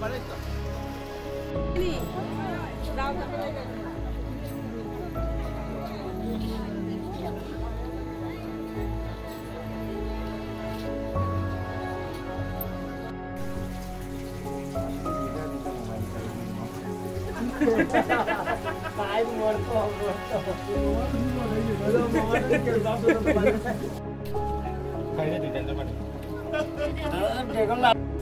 말했어. 아니, 나 Ay, muerto, muerto. Ay, de tu tanto,